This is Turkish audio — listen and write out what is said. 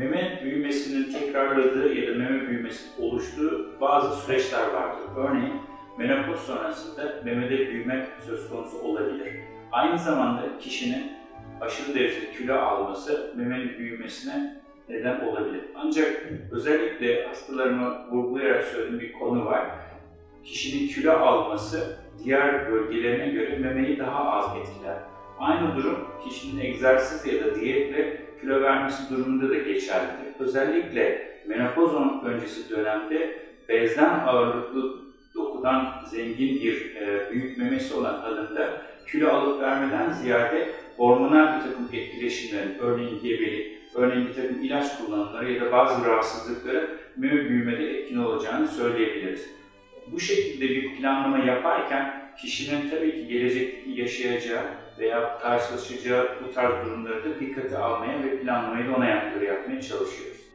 meme büyümesinin tekrarladığı ya da meme büyümesi oluştuğu bazı süreçler vardır. Örneğin menopoz sonrasında memede büyüme söz konusu olabilir. Aynı zamanda kişinin aşırı derecede kilo alması memenin büyümesine neden olabilir. Ancak özellikle hastalarıma vurgulayarak söylediğim bir konu var. Kişinin kilo alması diğer bölgelerine göre memeyi daha az etkiler. Aynı durum kişinin egzersiz ya da diyetle kilo vermesi durumunda da geçerlidir. Özellikle menopoz öncesi dönemde bezden ağırlıklı dokudan zengin bir e, büyük memesi olan kadında kilo alıp vermeden ziyade hormonal bir takım etkileşimlerin, örneğin gebelik, örneğin bir takım ilaç kullanımları ya da bazı rahatsızlıkların meme büyümede etkin olacağını söyleyebiliriz. Bu şekilde bir planlama yaparken kişinin tabii ki gelecekteki yaşayacağı veya karşılaşacağı bu tarz durumları da dikkate almaya ve planlamayı da ona göre yapmaya çalışıyoruz.